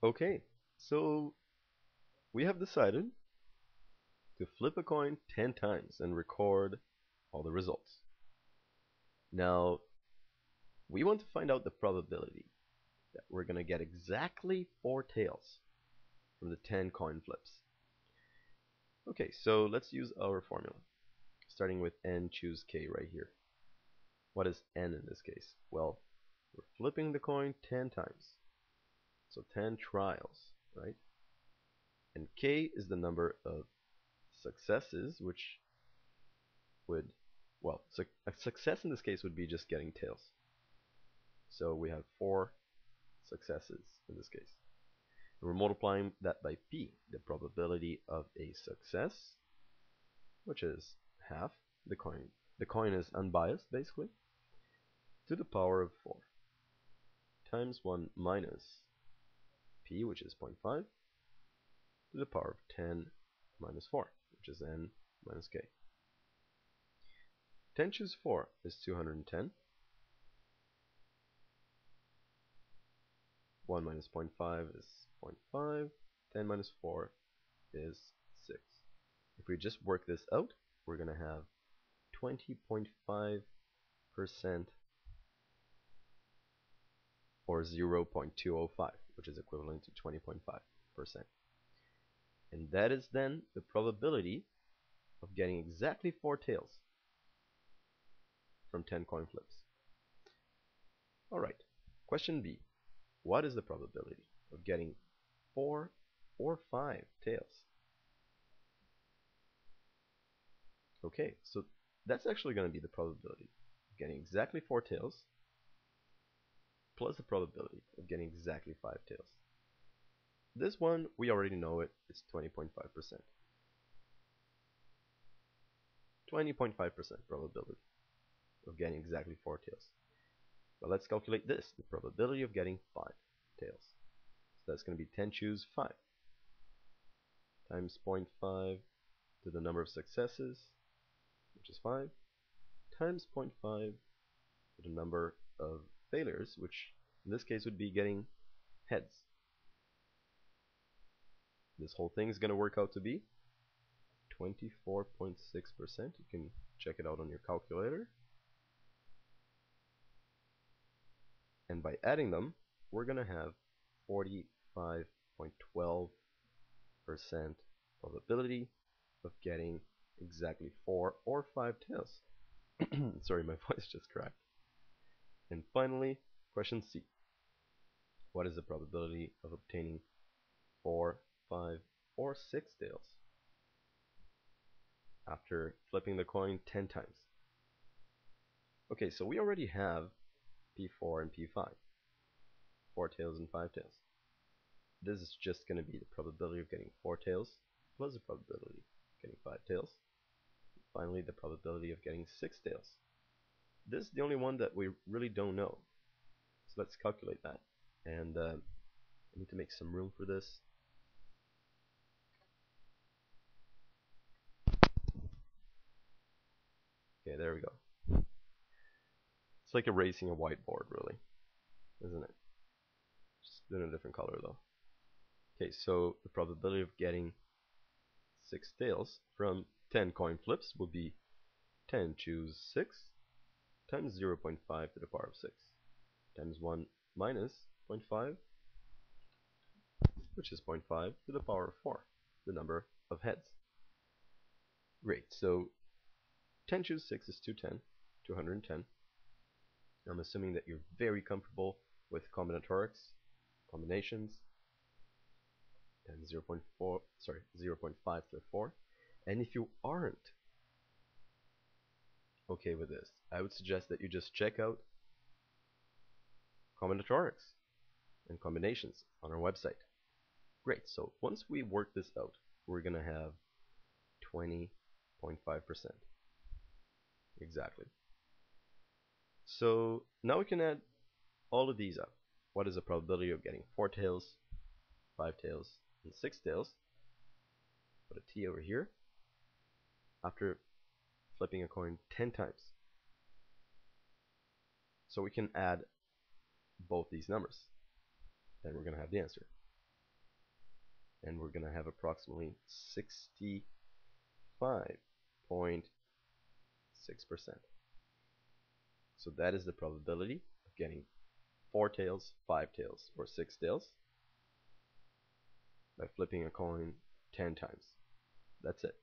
Okay, so we have decided to flip a coin 10 times and record all the results. Now, we want to find out the probability that we're going to get exactly 4 tails from the 10 coin flips. Okay, so let's use our formula, starting with n choose k right here. What is n in this case? Well, we're flipping the coin 10 times. So 10 trials, right? And k is the number of successes, which would, well, su a success in this case would be just getting tails. So we have four successes in this case. And we're multiplying that by p, the probability of a success, which is half the coin. The coin is unbiased, basically, to the power of 4 times 1 minus p, which is 0.5, to the power of 10 minus 4, which is n minus k. 10 choose 4 is 210. 1 minus 0.5 is 0.5. 10 minus 4 is 6. If we just work this out, we're going to have 20.5% or 0.205, which is equivalent to 20.5%. And that is then the probability of getting exactly 4 tails from 10 coin flips. Alright, question B. What is the probability of getting 4 or 5 tails? Okay, so that's actually going to be the probability of getting exactly 4 tails plus the probability of getting exactly 5 tails. This one, we already know it's 20.5%. 20.5% probability of getting exactly 4 tails. But let's calculate this, the probability of getting 5 tails. So that's going to be 10 choose 5 times 0.5 to the number of successes, which is 5, times 0.5 to the number of failures, which in this case would be getting heads. This whole thing is going to work out to be 24.6%. You can check it out on your calculator. And by adding them, we're going to have 45.12% probability of getting exactly 4 or 5 tails. Sorry, my voice just cracked. And finally, question C. What is the probability of obtaining 4, 5, or 6 tails after flipping the coin 10 times? Okay, so we already have P4 and P5. 4 tails and 5 tails. This is just going to be the probability of getting 4 tails plus the probability of getting 5 tails. Finally, the probability of getting 6 tails. This is the only one that we really don't know. Let's calculate that. And uh, I need to make some room for this. Okay, there we go. It's like erasing a whiteboard, really, isn't it? Just in a different color, though. Okay, so the probability of getting 6 tails from 10 coin flips would be 10 choose 6 times 0.5 to the power of 6 times 1 minus 0.5 which is 0.5 to the power of 4 the number of heads. Great. So 10 choose 6 is 210 210 I'm assuming that you're very comfortable with combinatorics combinations and 0.4 sorry 0.5 to the 4 and if you aren't okay with this, I would suggest that you just check out combinatorics and combinations on our website. Great, so once we work this out, we're going to have 20.5%. Exactly. So now we can add all of these up. What is the probability of getting 4 tails, 5 tails, and 6 tails? Put a T over here. After flipping a coin 10 times. So we can add both these numbers. Then we're going to have the answer. and we're gonna have approximately 65.6%. So that is the probability of getting four tails, five tails, or six tails by flipping a coin 10 times. That's it.